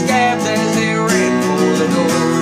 got your back, my friend.